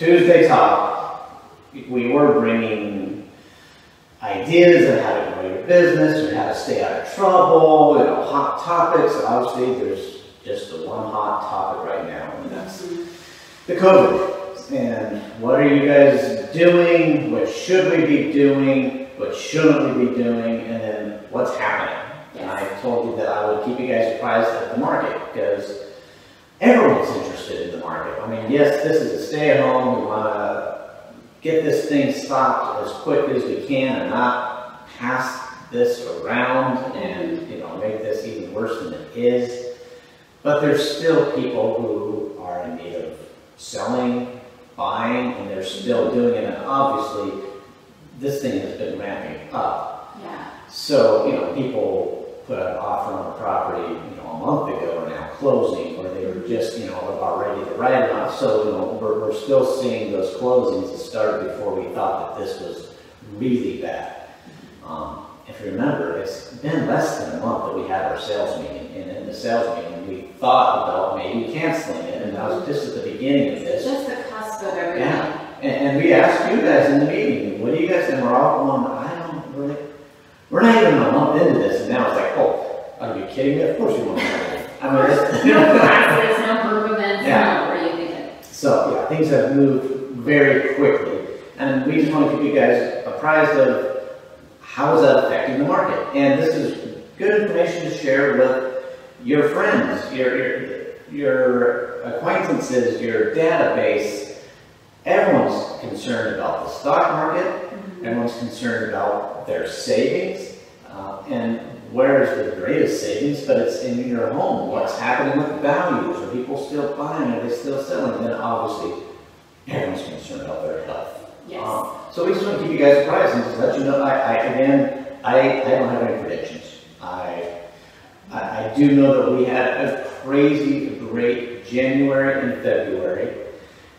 Tuesday talk, we were bringing ideas on how to grow your business or how to stay out of trouble, you know, hot topics. Obviously, there's just the one hot topic right now, and that's the COVID. And what are you guys doing? What should we be doing? What shouldn't we be doing? And then what's happening? And I told you that I would keep you guys apprised of the market because everyone's interested in the market. I mean, yes, this is a stay at home. We want to get this thing stopped as quick as we can and not pass this around and, you know, make this even worse than it is. But there's still people who are in need of selling, buying, and they're still doing it. And obviously, this thing has been ramping up. Yeah. So, you know, people put an offer on a property, you know, a month ago are now closing, or they were just, you know, about ready to write it off. So, you know, we're, we're still seeing those closings that started before we thought that this was really bad. Um, if you remember, it's been less than a month that we had our sales meeting, and in the sales meeting, we thought about maybe canceling it, and that was just at the beginning of this. Just the cusp of everything. Yeah, and, and we asked you guys in the meeting, what do you guys, and we're all going, I don't really, we're not even a month into this, and now it's like, oh, are you kidding me? Of course you want to. I mean, it's- No classes, no group events, Yeah. no, what you thinking? So, yeah, things have moved very quickly, and we just want to keep you guys apprised of how is that affecting the market. And this is good information to share with your friends, your, your, your acquaintances, your database. Everyone's concerned about the stock market, everyone's concerned about their savings, uh, and where is the greatest savings, but it's in your home. What's happening with values? Are people still buying? Are they still selling? Then obviously, everyone's concerned about their health. Yes. Um, So we just want to keep you guys apprised and just let you know, I, I, again, I, I don't have any predictions. I, I, I do know that we had a crazy, great January and February.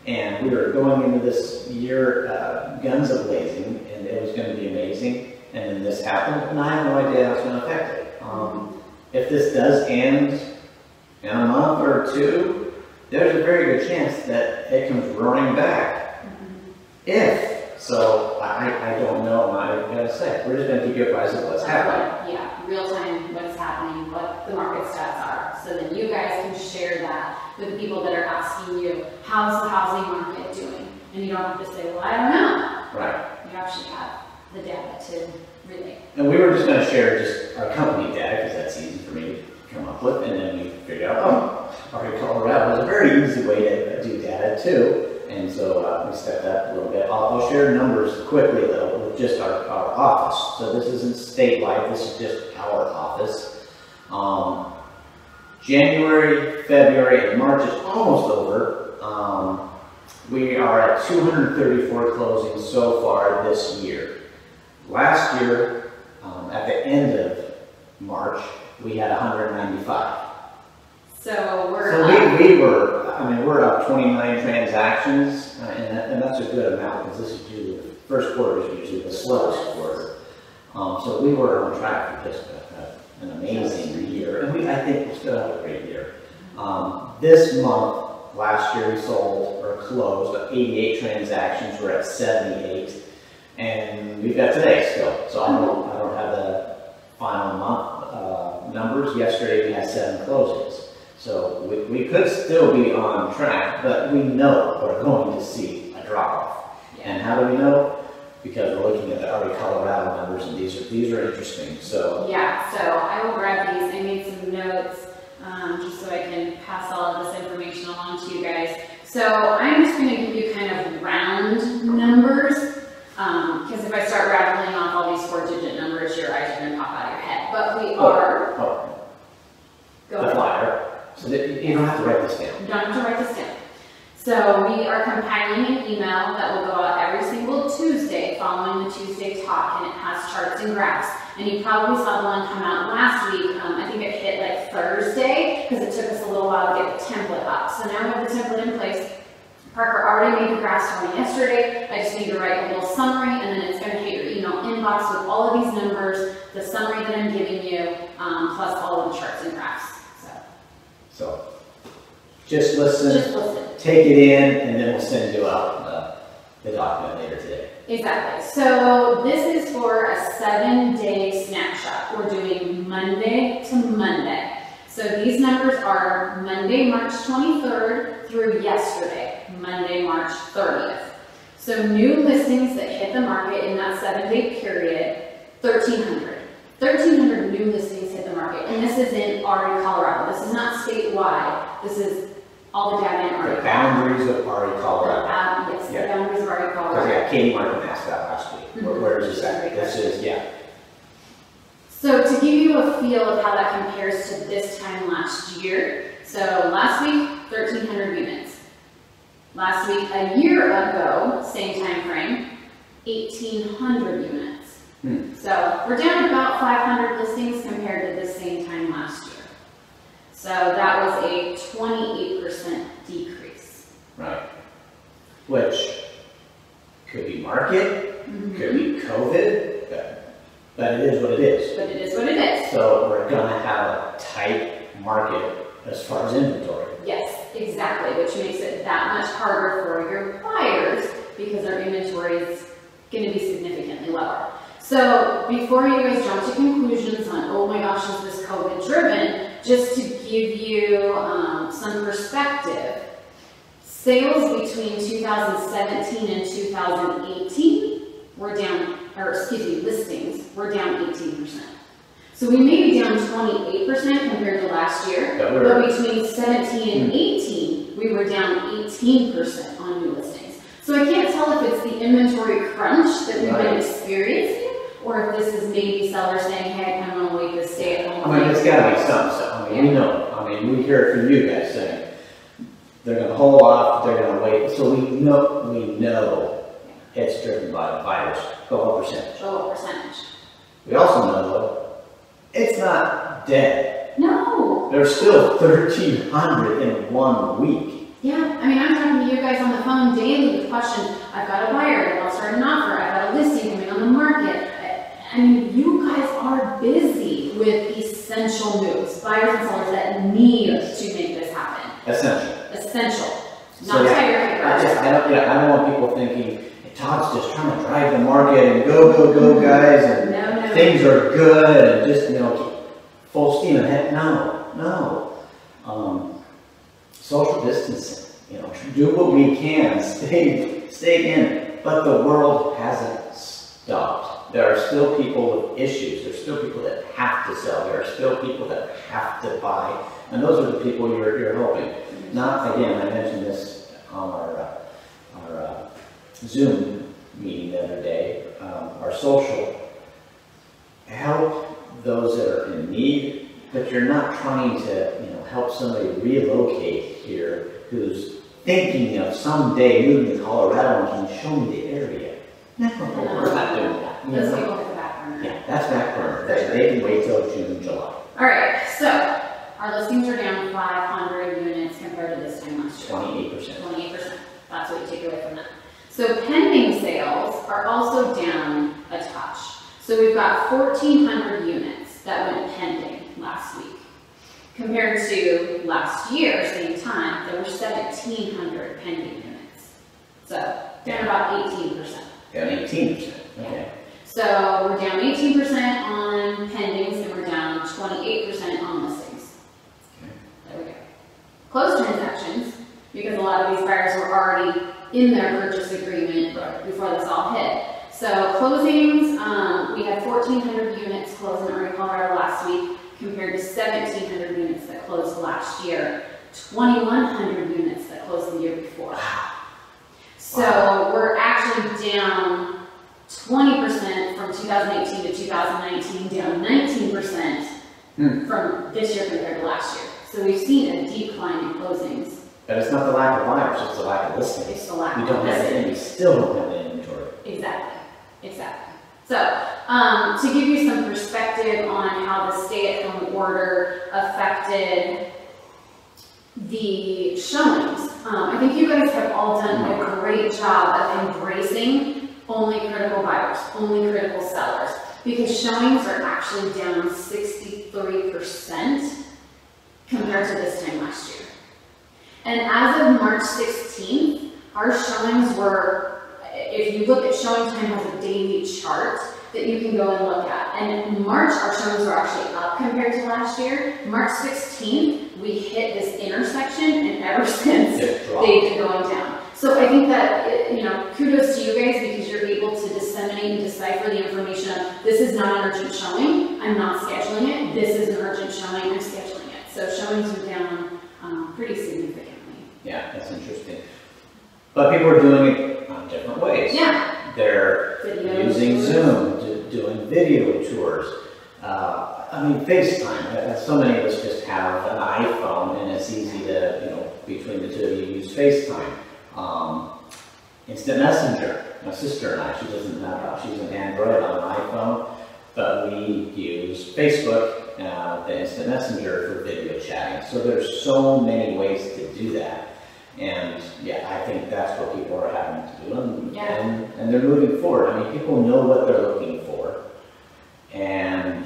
And we were going into this year, uh, guns a blazing, it was gonna be amazing. And then this happened, and I have no idea how it's gonna affect it. Um, if this does end in a month or two, there's a very good chance that it comes roaring back. If, so I, I don't know, I'm gonna say, we're just gonna keep you apprised of what's happening. Yeah, real time, what's happening, what the market stats are, so then you guys can share that with the people that are asking you, how's the housing market doing? And you don't have to say, well, I don't know. Right. Actually have the data to relate. And we were just gonna share just our company data, because that's easy for me to come up with, and then we figured out, oh, RE Colorado is a very easy way to do data too. And so uh, we stepped up a little bit. I'll, I'll share numbers quickly though, with just our, our office. So this isn't statewide, this is just our office. Um, January, February, and March is almost over. Um, we are at 234 closings so far this year. Last year, um, at the end of March, we had 195. So we're So we, we were, I mean, we're up 29 transactions, uh, and that, and that's a good amount, because this is usually, the first quarter is usually the slowest quarter. Um, so we were on track for just a- a- an amazing year, and we, I think we'll still have a great year. Um, this month, last year we sold or closed 88 transactions, we're at 78, and we've got today still, so I don't, I don't have the final month, uh, numbers. Yesterday we had seven closings. So we, we could still be on track, but we know we're going to see a drop off. And how do we know? Because we're looking at the RE Colorado numbers and these are, these are interesting, so. Yeah, so I will grab these, I made some notes, um, just so I can pass all of this information you guys. So I'm just gonna give you kind of round numbers, um, because if I start rattling off all these four-digit numbers, your eyes are gonna pop out of your head. But we are, Oh, go the ahead. flyer, so that, you don't have to write this down. You don't have to write this down. So we are compiling an email that will go out every single Tuesday following the Tuesday talk, and it has charts and graphs. And you probably saw the one come out last week, um, I think it hit like Thursday, because it took us a little while to get the template up. So now we have the template in place. Parker already made the graphs for me yesterday. I just need to write a little summary, and then it's gonna hit your email inbox with all of these numbers, the summary that I'm giving you, um, plus all of the charts and graphs, so. So, just listen, Just listen. take it in, and then we'll send you out the, the document. Exactly. So this is for a seven-day snapshot. We're doing Monday to Monday. So these numbers are Monday, March 23rd through yesterday, Monday, March 30th. So new listings that hit the market in that seven-day period, 1,300. 1,300 new listings hit the market, and this is in RE Colorado. This is not statewide. This is all the data in RE. The boundaries of RE Colorado. Uh, yes, the Yeah. boundaries of RE Because, Colorado. yeah, Katie Martin asked that last week. Where, Mhm. where is this at? This is, yeah, So to give you a feel of how that compares to this time last year, so last week, thirteen hundred units. Last week, a year ago, same time frame, eighteen hundred units. Hmm. So we're down about five hundred listings compared to the same time last year. So that was a twenty-eight percent decrease. right. Which could be market, mm-hmm. could be COVID, but, but it is what it is. But it is what it is. So we're gonna have a tight market as far as inventory. Yes, exactly, which makes it that much harder for your buyers because our inventory is gonna be significantly lower. So before you guys jump to conclusions on, oh my gosh, is this COVID driven, just to give you, um, some perspective, sales between two thousand seventeen and two thousand eighteen were down, or excuse me, listings were down eighteen percent. So we may be down twenty-eight percent compared to last year, But between seventeen and eighteen, we were down eighteen percent on new listings. So I can't tell if it's the inventory crunch that we've been experiencing, or if this is maybe sellers saying, hey, I kind of want to wait this stay at home. I mean, it's gotta be something, so, I mean, we know, mean, we hear it from you guys saying, they're gonna hold off, they're gonna wait, so we know, we know it's driven by the virus, but what percentage? Percentage? We also know, it's not dead. No, There's still thirteen hundred in one week. yeah, I mean, I'm talking to you guys on the phone daily with questions, I've got a buyer, I'll start an offer, I've got a listing coming on the market. I- mean, you guys are busy with essential moves, buyers and sellers that need to make this happen. Essential. essential, So, not yeah, I just. I don't, yeah, I don't want people thinking, Todd's just trying to drive the market and go, go, go, guys, and No, no. things are good and just, you know, full steam ahead. No, no. Um, social distancing, you know, do what we can, stay, stay in, but the world hasn't stopped. There are still people with issues. There's still people that have to sell. There are still people that have to buy. And those are the people you're, you're helping. Not, again, I mentioned this on our, uh, our uh, Zoom meeting the other day, um, our social, help those that are in need, but you're not trying to, you know, help somebody relocate here who's thinking of someday moving to Colorado and can show me the area. No, we're not doing that. You Those know? people hit the back burner. Yeah, that's back burner. They, they can wait till June, July. All right, so our listings are down five hundred units compared to this time last year. Twenty-eight percent. Twenty-eight percent, that's what you take away from that. So pending sales are also down a touch. So we've got fourteen hundred units that went pending last week. Compared to last year, same time, there were seventeen hundred pending units. So down about eighteen percent. Down eighteen percent, okay. So we're down eighteen percent on pendings and we're down twenty-eight percent on listings. Okay. There we go. Closed transactions, because a lot of these buyers were already in their purchase agreement Right. before this all hit. So closings, um, we had fourteen hundred units closed in RE, Colorado last week compared to seventeen hundred units that closed last year, twenty-one hundred units that closed the year before. Wow. So we're actually down twenty percent from two thousand eighteen to two thousand nineteen, down nineteen percent Hmm. from this year compared to last year. So we've seen a decline in closings. But it's not the lack of buyers, it's the lack of listings. It's the lack We of don't have listings. any, we still don't have the inventory. Exactly, exactly. So, um, to give you some perspective on how the stay-at-home order affected the showings, um, I think you guys have all done a great job of embracing only critical buyers, only critical sellers, because showings are actually down sixty-three percent compared to this time last year. And as of March sixteenth, our showings were, if you look at ShowingTime has a daily chart that you can go and look at. And in March, our showings were actually up compared to last year. March sixteenth, we hit this intersection and ever since, they've been going down. So I think that, you know, kudos to you guys because you're able to disseminate and decipher the information of, this is not an urgent showing, I'm not scheduling it, this is an urgent showing, I'm scheduling it. So showings are down, um, pretty significantly. Yeah, that's interesting. But people are doing it on different ways. Yeah, They're Video using tours. Zoom, do- doing video tours. Uh, I mean, FaceTime, uh, so many of us just have an iPhone and it's easy to, you know, between the two of you, use FaceTime. Um, Instant Messenger, my sister and I, she doesn't have, she's an Android on an iPhone, but we use Facebook, uh, the Instant Messenger for video chatting. So there's so many ways to do that. And yeah, I think that's what people are having to do, and, Yeah. and, and they're moving forward. I mean, people know what they're looking for. And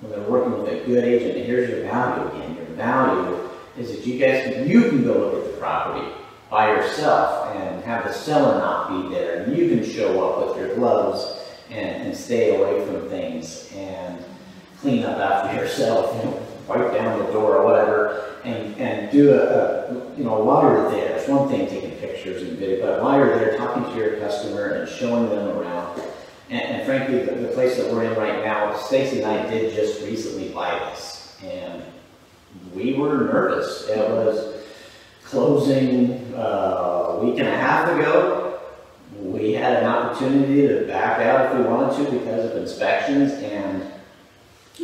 when they're working with a good agent, and here's your value again, your value is that you guys, can you can go look at the property by yourself and have the seller not be there, you can show up with your gloves and, and stay away from things and clean up after yourself, you know, wipe down the door or whatever, and, and do a, a, you know, while you're there, it's one thing taking pictures and video, but while you're there, talking to your customer and showing them around. And, and frankly, the, the place that we're in right now, Stacey and I did just recently buy this, and we were nervous. It was closing uh, a week and a half ago. We had an opportunity to back out if we wanted to because of inspections, and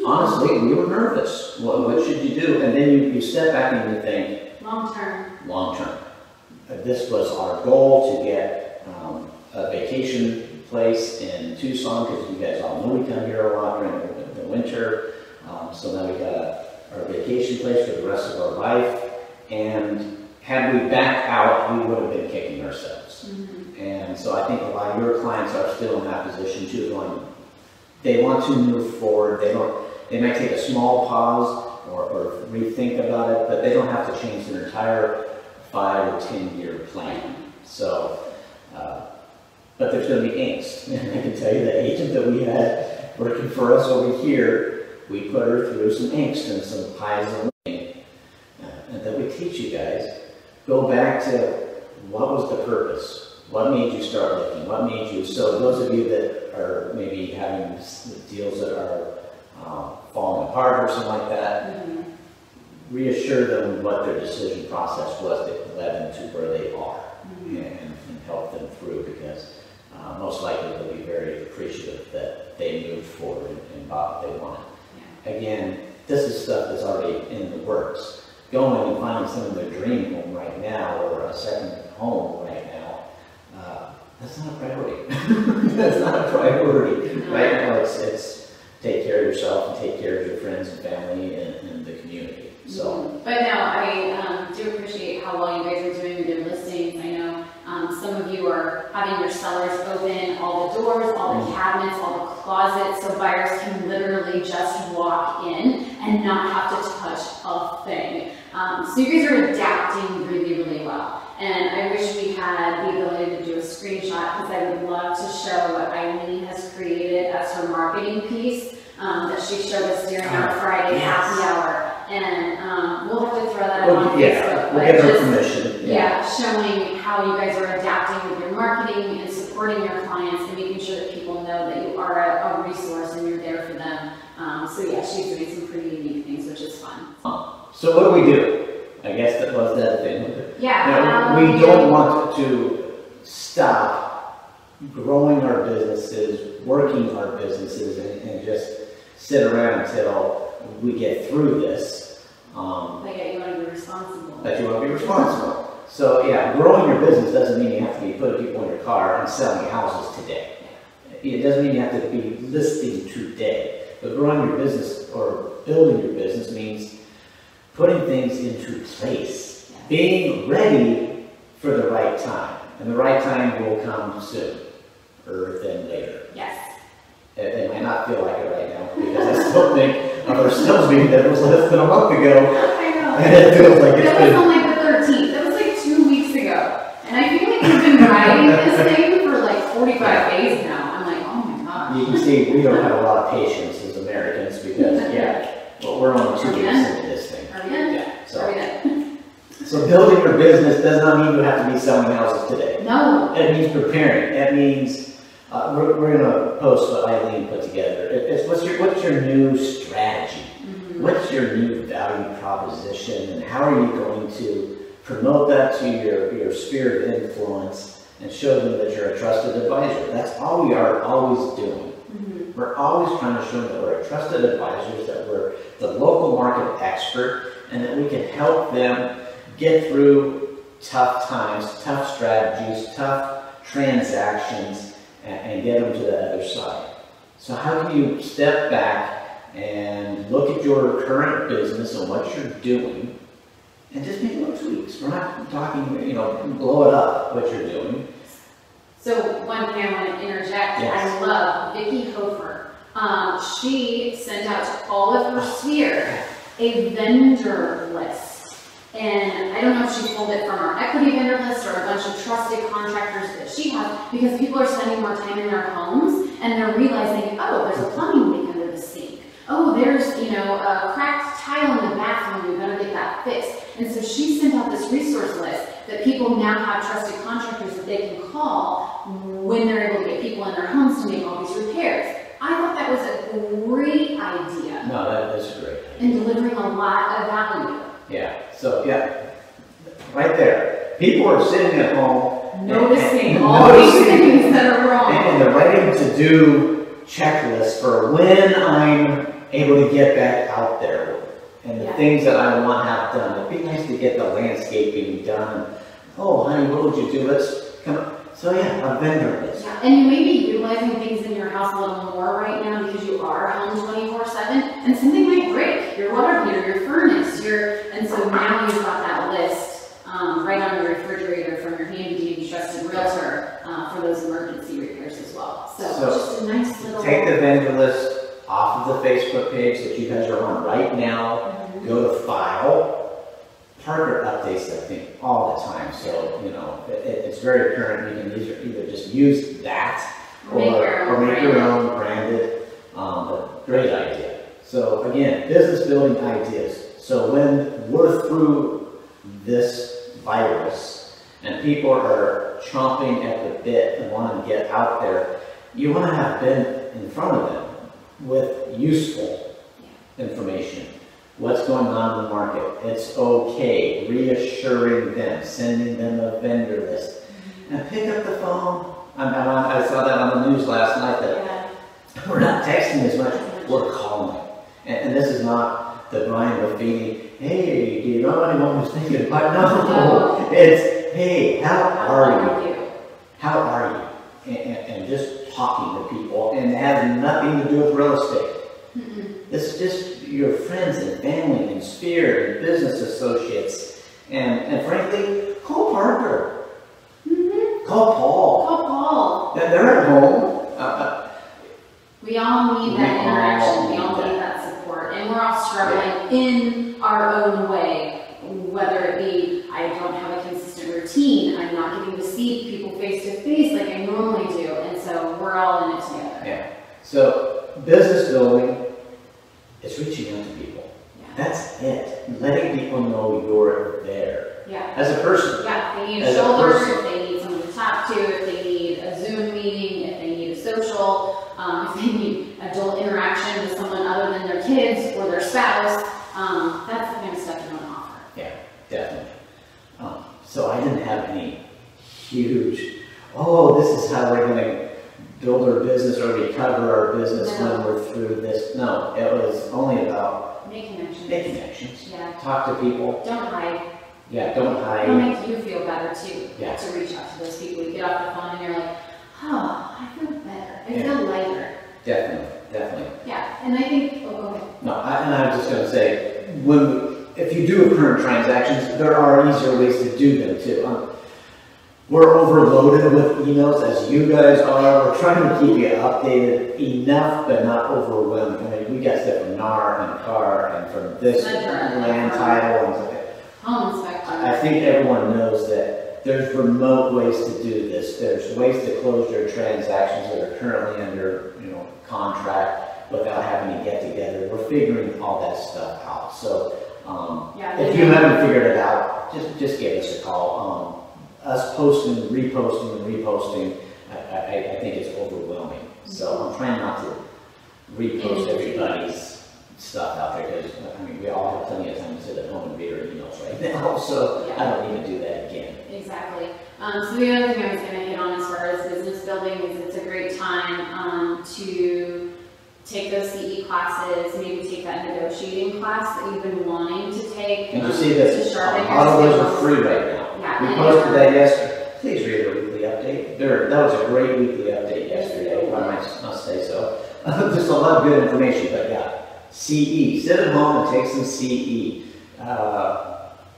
honestly, we were nervous. What, what should you do? And then you, you step back and you think, long term. long term. Uh, This was our goal to get um, a vacation place in Tucson, because you guys all know we come here a lot during the- the winter. Um, So now we got a- our vacation place for the rest of our life. And had we backed out, we would have been kicking ourselves. And so I think a lot of your clients are still in that position too, going, they want to move forward, they don't, they might take a small pause or, or rethink about it, but they don't have to change their entire five or ten-year plan. So, uh, but there's gonna be angst, and I can tell you the agent that we had working for us over here, we put her through some angst and some pies and. Uh, And then we teach you guys, go back to what was the purpose? What made you start looking? What made you, so those of you that are maybe having deals that are um, falling apart or something like that, reassure them what their decision process was that led them to where they are and, and help them through because uh, most likely they'll be very appreciative that they moved forward and- and bought what they wanted. Again, this is stuff that's already in the works. Going and finding someone their dream home right now or a second home right now, uh, that's not a priority. That's not a priority. Right now, it's, it's take care of yourself and take care of your friends and family and, and the community. So, But no, I um, do appreciate how well you guys are doing with your listings. I know um, some of you are having your sellers open all the doors, all the cabinets, all the closets, so buyers can literally just walk in and not have to touch a thing. Um, so you guys are adapting really, really well. And I wish we had the ability to do a screenshot because I would love to show what Eileen has created as her marketing piece um, that she showed us during our Friday happy hour. And um, we'll have to throw that up well, on yeah, Facebook. we'll but give her just- permission. yeah, showing how you guys are adapting with your marketing and supporting your clients and making sure that people know that you are a, a resource and you're there for them. Um, so yeah, she's doing some pretty unique things, which is fun. So what do we do? I guess that was that thing. Yeah. Now, um, we don't want to stop growing our businesses, working our businesses, and, and just sit around until we get through this. Um, But yeah, you want to be responsible. that you want to be responsible. So, yeah, growing your business doesn't mean you have to be putting people in your car and selling houses today. It doesn't mean you have to be listing today. But growing your business or building your business means putting things into place, being ready for the right time. And the right time will come soon, or then later. Yes. It, it might not feel like it right now, because I still think of ourselves being that was less than a month ago. I know. And it feels like that been... was only the 13th. That was like two weeks ago. And I feel like we've been riding this thing for like 45 days now. I'm like, oh my god. You, can see, we don't have a lot of patience as Americans, because, yeah, well, we're only two yeah. weeks so building your business does not mean you have to be selling houses today. No, It means preparing, it means, uh, we're, we're gonna post what Eileen put together. It- It's, what's your, what's your new strategy? What's your new value proposition and how are you going to promote that to your, your sphere of influence and show them that you're a trusted advisor? That's all we are always doing. Mhm. We're always trying to show that we're a trusted advisors, that we're the local market expert, and that we can help them get through tough times, tough strategies, tough transactions, and, and get them to the other side. So how can you step back and look at your current business and what you're doing, and just make little tweaks? We're not talking, you know, blow it up, what you're doing. So one thing I want to interject, I love Vicky Hofer. Um, she sent out to all of her sphere a vendor list. And I don't know if she pulled it from our equity vendor list or a bunch of trusted contractors that she has, because people are spending more time in their homes and they're realizing, oh, there's a plumbing leak under the sink. Oh, there's, you know, a cracked tile in the bathroom, we better get that fixed. And so she sent out this resource list that people now have trusted contractors that they can call when they're able to get people in their homes to make all these repairs. I thought that was a great idea No, that is great. and delivering a lot of value. Yeah, so, yeah, right there. People are sitting at home. Noticing and- all these things that are wrong. And they're writing to-do checklists for when I'm able to get back out there. And the Yeah. things that I want to have done. It'd be nice to get the landscaping done. Oh, honey, what would you do? Let's come, so yeah, a vendor list. Yeah, and you may be utilizing things in your house a little more right now because you are home twenty-four seven, and something might break, your water heater, your furnace, and so now you've got that list, um, right on your refrigerator from your handy dandy trusted realtor, uh, for those emergency repairs as well. So So, just a nice little. Take the vendor list off of the Facebook page that you guys are on right now. Mhm. go to file. Parker updates that thing all the time, so, you know, it, it- it's very current, you can either, either just use that or, Make your or own make your own branded, um, but great idea. So again, business building ideas. So when we're through this virus and people are chomping at the bit and want to get out there, you want to have been in front of them with useful information. What's going on in the market? It's okay, reassuring them, sending them a vendor list. And pick up the phone. I, I, I saw that on the news last night that Yeah, we're not texting as much, we're calling. And, and this is not the Brian Buffini, hey, do you know anyone who's thinking about, no. It's, hey, how are you? How are you? And, and, and just talking to people and it has nothing to do with real estate. This is just your friends and family and sphere and business associates. And, and frankly, call Parker, Mhm. call Paul. Call Paul. They're, they're at home. Uh, Uh, We all need that We all interaction, we all need that we're all struggling in our own way. Whether it be, I don't have a consistent routine, I'm not getting to see people face to face like I normally do, and so we're all in it together. yeah. So business building is reaching out to people. Yeah. That's it. Letting people know you're there Yeah, as a person. yeah, if they need a As a person. if they need someone to talk to, if they need a Zoom meeting, if they need a social, um, if they need adult interaction with someone other than their kids or their spouse, um, that's the kind of stuff you want to offer. Yeah, definitely. Um, so I didn't have any huge, oh, this is how we're gonna build our business or recover our business when we're through this. No, it was only about Make connections. make connections, Yeah, talk to people. don't hide. Yeah, don't hide. It'll make you feel better too. Yeah. To reach out to those people. You get off the phone and you're like, oh, I feel better. I Yeah. feel lighter. Definitely, definitely. Yeah, and I think, oh, go ahead. No, I, and I was just gonna say, when, if you do current transactions, there are easier ways to do them too. Um, We're overloaded with emails as you guys are, we're trying to keep you updated enough, but not overwhelmed. I mean, we got stuff from NAR and CAR and from this land title and stuff. Home inspection. I I think everyone knows that there's remote ways to do this. There's ways to close your transactions that are currently under, you know, contract without having to get together. We're figuring all that stuff out. So, um, Yeah, if you haven't figured it out, just, just give us a call. Um, us posting, reposting, and reposting, I, I, I think it's overwhelming. So I'm trying not to repost everybody's stuff out there, because, I mean, we all have plenty of time to sit at home and read our emails right now, so I don't need to do that again. Exactly. Um, so the other thing I was gonna hit on as far as business building is it's a great time, um, to take those CE classes, maybe take that negotiating class that you've been wanting to take. And you um, see this, a lot of those are free right now. Yeah. We posted that yesterday, please read our weekly update, there, that was a great weekly update yesterday, I might must say so. Just a lot of good information, but yeah, CE, sit at home and take some CE. Uh,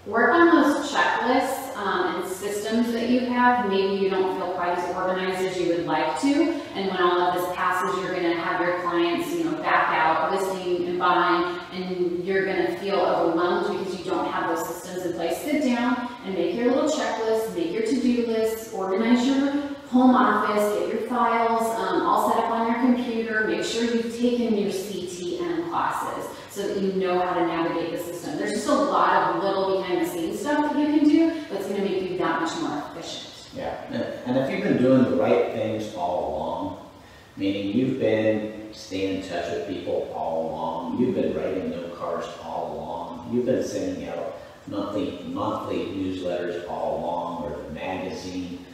Work on those checklists, um, and systems that you have, maybe you don't feel quite as organized as you would like to, and when all of this passes, you're gonna have your clients, you know, back out, listing and buying, and you're gonna feel overwhelmed because you don't have those systems in place. Sit down and make your little checklist, make your to-do list, organize your home office, get your files, um, all set up on your computer, make sure you've taken your CTM classes so that you know how to navigate the system. There's just a lot of little behind the scenes stuff that you can do that's gonna make you that much more efficient. Yeah, and and if you've been doing the right things all along, meaning you've been staying in touch with people all along, you've been writing note cards all along, you've been sending out monthly, monthly newsletters all along, or the magazine,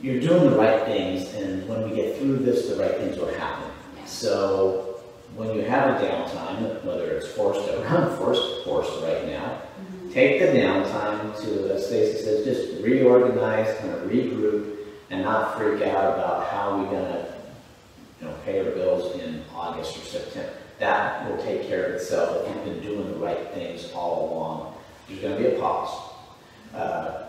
you're doing the right things, and when we get through this, the right things will happen. So, when you have a downtime, whether it's forced or unforced, forced right now, mm-hmm. take the downtime to, as Stacey says, just reorganize, kind of regroup, and not freak out about how we're gonna, you know, pay our bills in August or September. That will take care of itself if you've been doing the right things all along. There's gonna be a pause. Uh,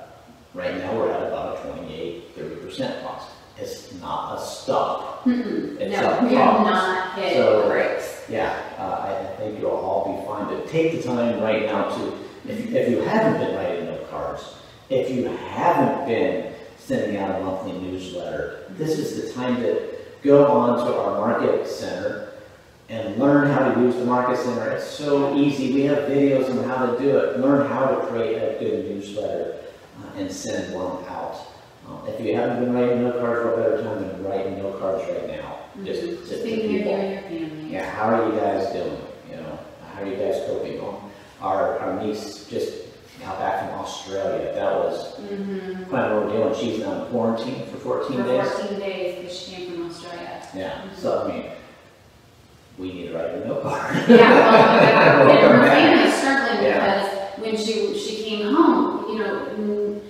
Right now, we're at about a 28, 30 percent pause. It's not a stop. Mm-mm. It's No, a we have not hit So- the brakes. Yeah, uh, I, I think you'll all be fine, but take the time right now to, if, if you haven't been writing note cards, if you haven't been sending out a monthly newsletter, this is the time to go on to our market center and learn how to use the market center. It's so easy. We have videos on how to do it. Learn how to create a good newsletter uh, and send one out. Um, if you haven't been writing note cards, what better time than writing note cards right now? Just, Mhm. just to you people. your family. Yeah, how are you guys doing? You know, how are you guys coping? Um, Our, our niece just got back from Australia. That was Mm-hmm. quite an ordeal, and she's now in quarantine for For 14 days. fourteen days, because she came from Australia. Yeah, so I mean, we need to write a note card. Yeah, well, and her back. family's struggling Yeah. because when she, she came home, you know,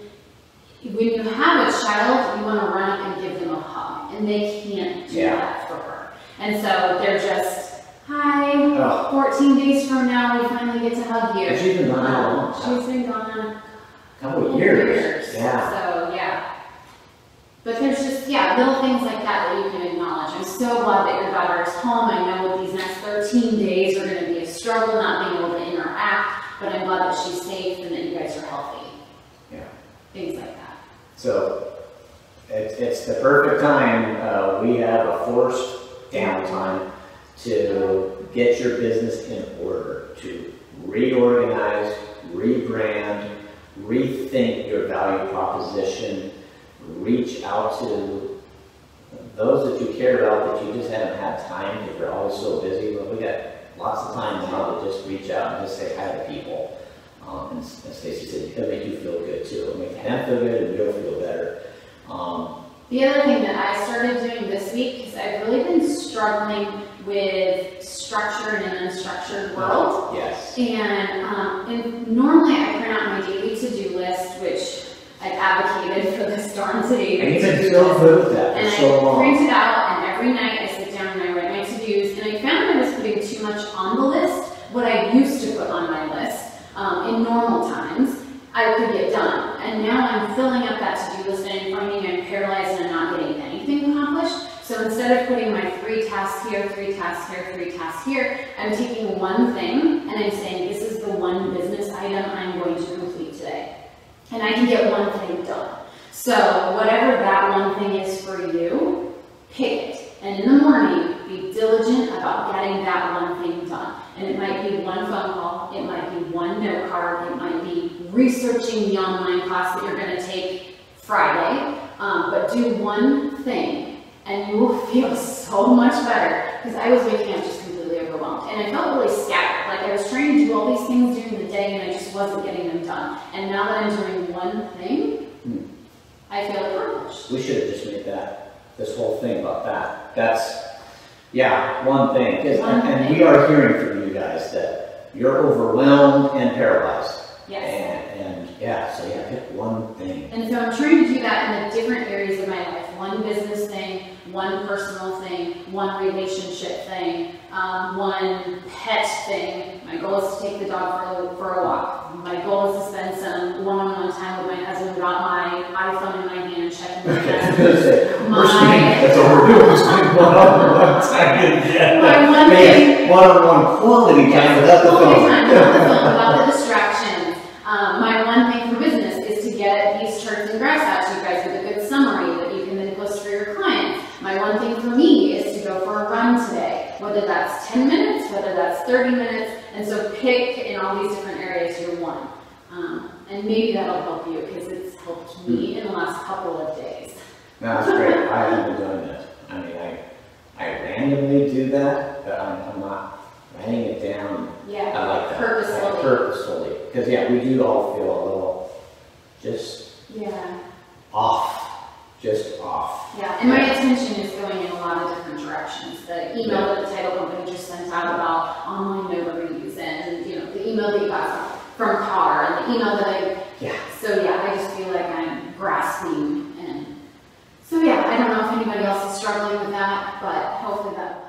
when you have a child, you wanna run up and give them a hug, and they can't do Yeah. that for her. And so they're just, hi, Fourteen days from now, we finally get to hug you. And she's been gone Um, long? She's been gone a couple of years. Yeah, so, yeah. But there's just, yeah, little things like that that you can acknowledge. I'm so glad that your daughter is home. I know these next thirteen days are gonna be a struggle not being able to interact, but I'm glad that she's safe and that you guys are healthy. yeah. Things like that. So it's, it's the perfect time. Uh, we have a forced downtime to get your business in order, to reorganize, rebrand, rethink your value proposition, reach out to those that you care about that you just haven't had time because you're always so busy. But we got lots of time now to just reach out and just say hi to people. Um, and S- and Stacey said, it'll make you feel good too. It'll make them feel good and you'll feel better. Um, The other thing that I started doing this week, is I've really been struggling with structure in an unstructured world. yes. And, um, and normally I print out my daily to-do list, which I've advocated for this darn today. And you've been to-do so good with that And for so I long. print it out, and every night I sit down and I write my to-dos, and I found I was putting too much on the list, what I used to put on my list, um, in normal times, I could get done. And now I'm filling up that to-do list, and I'm finding I'm paralyzed and I'm not getting anything accomplished. So instead of putting my three tasks here, three tasks here, three tasks here, I'm taking one thing, and I'm saying, this is the one business item I'm going to. And I can get one thing done. So whatever that one thing is for you, pick it. And in the morning, be diligent about getting that one thing done. And it might be one phone call, it might be one note card, it might be researching the online class that you're gonna take Friday. Um, but do one thing and you will feel so much better. Because I was waking up just overwhelmed and I felt really scattered. Like I was trying to do all these things during the day and I just wasn't getting them done. And now that I'm doing one thing, Hmm. I feel accomplished. We should have just made that, this whole thing about that. That's, yeah, one thing. One And thing. we are hearing from you guys that you're overwhelmed and paralyzed. Yes. And, and, yeah, so yeah, pick one thing. And so I'm trying to do that in the different areas of my life. One business thing, one personal thing, one relationship thing, one pet thing. My goal is to take the dog for a, for a walk. My goal is to spend some one-on-one time with my husband, got my iPhone in my hand, checking my iMessages. gonna say, we're My- that's what we're doing, one-on-one time. Yeah. My one thing- One-on-one quality time without the Quality phone. time without the phone, without the distractions. 30 minutes, and so pick in all these different areas you're one. Um, and maybe that'll help you because it's helped me hmm. in the last couple of days. That's great. I haven't done that. I mean, I, I randomly do that, but I'm, I'm not writing it down. Yeah, I like that. purposefully. Like purposefully. Because, yeah, we do all feel a little just yeah. off just off. Yeah, and my attention is going in a lot of different directions. The email that the title company just sent out about online notaries and, you know, the email that you got from CAR and the email that I, Yeah. so yeah, I just feel like I'm grasping and, so yeah, I don't know if anybody else is struggling with that, but hopefully that